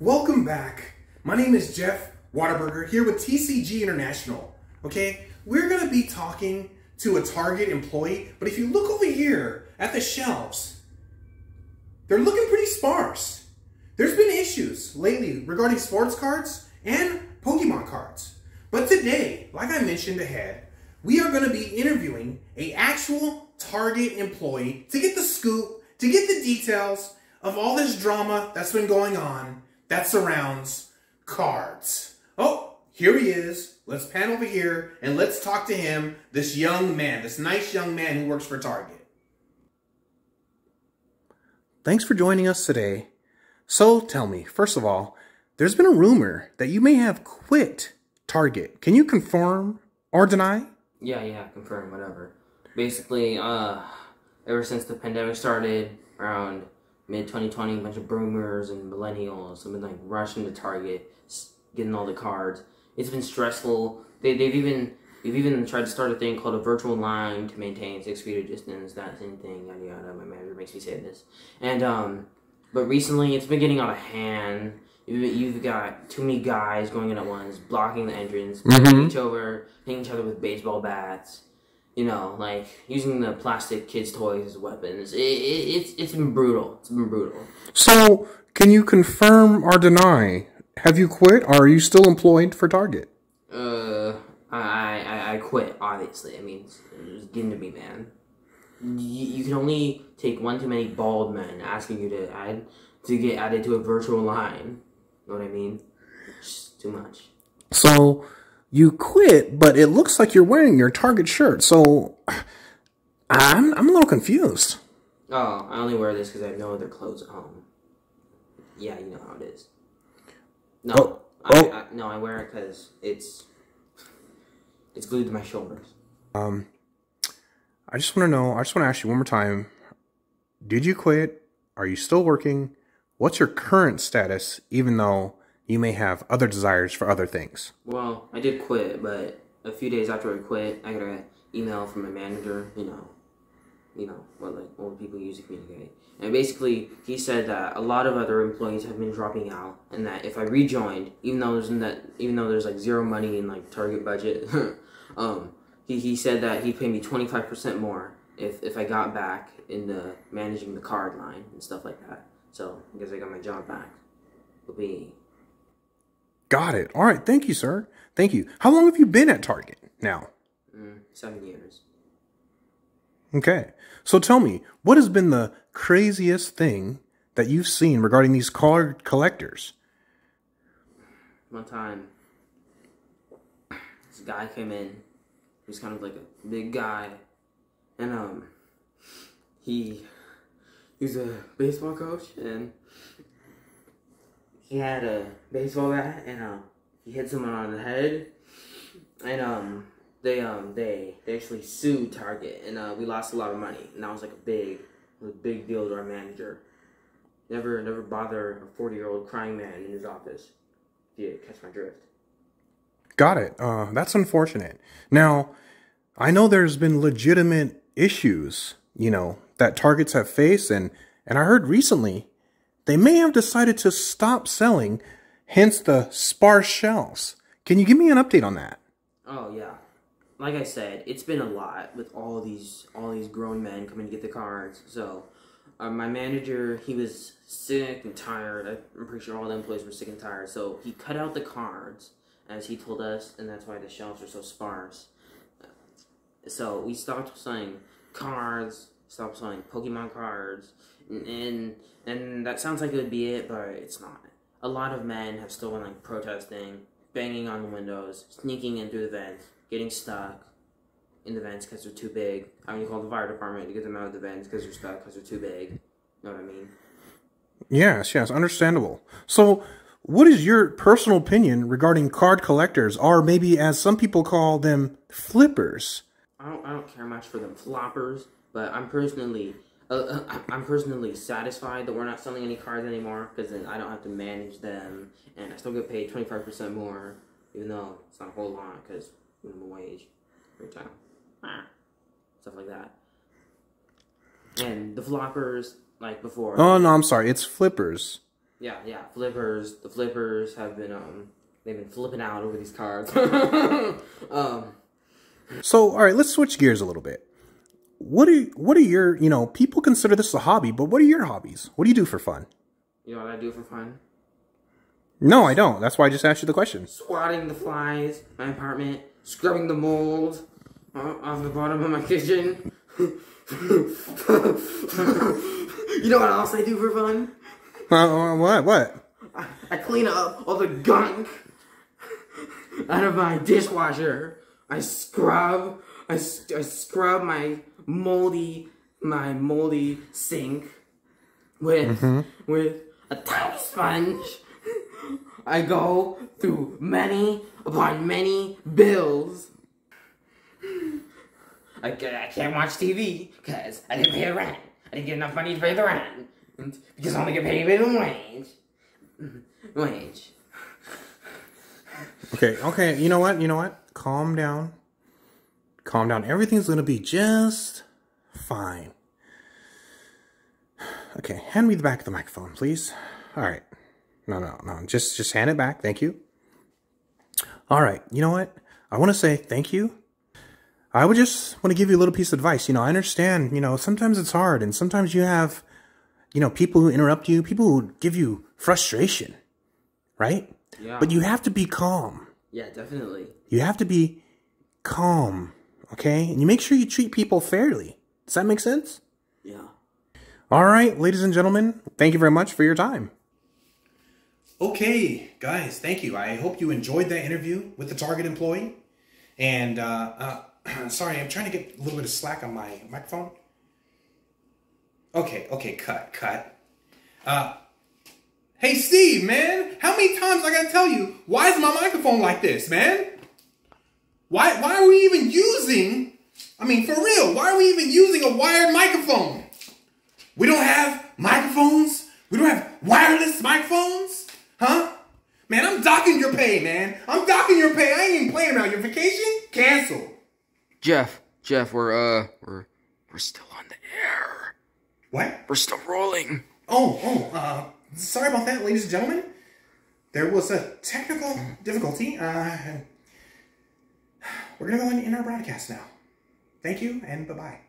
Welcome back. My name is Jeff Waterberger here with TCG International. Okay, we're gonna be talking to a Target employee, but if you look over here at the shelves, they're looking pretty sparse. There's been issues lately regarding sports cards and Pokemon cards. But today, like I mentioned ahead, we are gonna be interviewing a actual Target employee to get the scoop, to get the details of all this drama that's been going on that surrounds cards. Oh, here he is. Let's pan over here and let's talk to him, this young man, this nice young man who works for Target. Thanks for joining us today. So tell me, first of all, there's been a rumor that you may have quit Target. Can you confirm or deny? Yeah, yeah, confirm, whatever. Basically, uh, ever since the pandemic started around mid 2020, a bunch of boomers and millennials have been like rushing to Target, getting all the cards. It's been stressful. They, they've even they've even tried to start a thing called a virtual line to maintain six feet of distance. That same thing, yada yada. My manager makes me say this, and um, but recently it's been getting out of hand. You've got too many guys going in at once, blocking the entrance, mm-hmm. each over, hitting each other with baseball bats you know, like using the plastic kids' toys as weapons. It, it, it's it's been brutal. It's been brutal. So, can you confirm or deny? Have you quit, or are you still employed for Target? Uh, I I, I quit. Obviously, I mean, it's, it's getting to be man. You, you can only take one too many bald men asking you to add to get added to a virtual line. You know what I mean? It's too much. So you quit, but it looks like you're wearing your Target shirt. So I'm I'm a little confused. Oh, I only wear this because I have no other clothes at home. Yeah, you know how it is. No, oh, oh. I, I, no, I wear it because it's it's glued to my shoulders. Um, I just want to know. I just want to ask you one more time. Did you quit? Are you still working? What's your current status? Even though you may have other desires for other things. Well, I did quit, but a few days after I quit, I got an email from my manager, you know, you know, what like old people use to communicate. And basically, he said that a lot of other employees have been dropping out, and that if I rejoined, even though there's that, even though there's like zero money in like target budget, um, he, he said that he'd pay me twenty five percent more if if I got back into managing the card line and stuff like that. So I guess I got my job back. It'll be Got it. All right. Thank you, sir. Thank you. How long have you been at Target now? Mm, seven years. Okay. So tell me, what has been the craziest thing that you've seen regarding these card collectors? One time, this guy came in. He was kind of like a big guy, and um, he he's a baseball coach, and he had a baseball bat and um he hit someone on the head and um they um they they actually sued Target and uh, we lost a lot of money and that was like a big a big deal to our manager. Never never bother a forty year old crying man in his office. Yeah, catch my drift. Got it. Uh, that's unfortunate. Now, I know there's been legitimate issues, you know, that targets have faced, and and I heard recently they may have decided to stop selling, hence the sparse shelves. Can you give me an update on that? Oh yeah. Like I said, it's been a lot with all these all these grown men coming to get the cards. So uh, my manager, he was sick and tired. I'm pretty sure all the employees were sick and tired. So he cut out the cards, as he told us, and that's why the shelves are so sparse. So we stopped selling cards, stopped selling Pokemon cards, and and that sounds like it would be it, but it's not. A lot of men have still been like protesting, banging on the windows, sneaking in through the vents, getting stuck in the vents because they're too big, having to call the fire department to get them out of the vents because they're stuck because they're too big. You know what I mean? Yes, yes, understandable. So, what is your personal opinion regarding card collectors, or maybe as some people call them, flippers? I don't, I don't care much for them floppers, but I'm personally uh, uh I'm personally satisfied that we're not selling any cards anymore because then I don't have to manage them and I still get paid 25% more, even though it's not a whole lot because minimum wage, every time, ah, stuff like that. And the floppers, like before. Oh no, I'm sorry, it's flippers. Yeah, yeah. Flippers. The flippers have been um they've been flipping out over these cards. um So, all right, let's switch gears a little bit. What are what are your, you know, people consider this a hobby, but what are your hobbies? What do you do for fun? you know what I do for fun? No, I don't. That's why I just asked you the question. Swatting the flies, my apartment, scrubbing the mold uh, off the bottom of my kitchen. you know what else I do for fun? Uh, what? What? I, I clean up all the gunk out of my dishwasher. I scrub. I, I scrub my moldy my moldy sink with mm-hmm. with a tiny sponge. I go through many upon many bills. I, I can't watch TV because I didn't pay the rent. I didn't get enough money to pay the rent And because I only get paid minimum wage. Mm-hmm. Wage. Okay, okay. You know what? You know what? Calm down. Calm down. Everything's gonna be just fine. Okay, hand me the back of the microphone, please. All right. No, no, no. Just, just hand it back. Thank you. All right. You know what? I want to say thank you. I would just want to give you a little piece of advice. You know, I understand. You know, sometimes it's hard, and sometimes you have, you know, people who interrupt you, people who give you frustration, right? Yeah. But you have to be calm. Yeah, definitely. You have to be calm, okay? And you make sure you treat people fairly. Does that make sense? Yeah. All right, ladies and gentlemen, thank you very much for your time. Okay, guys, thank you. I hope you enjoyed that interview with the Target employee. And uh, uh, sorry, I'm trying to get a little bit of slack on my microphone. Okay, okay, cut, cut. Uh, hey, Steve, man, how many times I gotta tell you? Why is my microphone like this, man? Why, why are we even using? I mean, for real, why are we even using a wired microphone? We don't have microphones. We don't have wireless microphones, huh? Man, I'm docking your pay, man. I'm docking your pay. I ain't even playing around. Your vacation cancel. Jeff, Jeff, we're uh, we're we're still on the air. What? We're still rolling. Oh, oh, uh, sorry about that, ladies and gentlemen. There was a technical difficulty. Uh, we're gonna go and end our broadcast now. Thank you, and bye bye.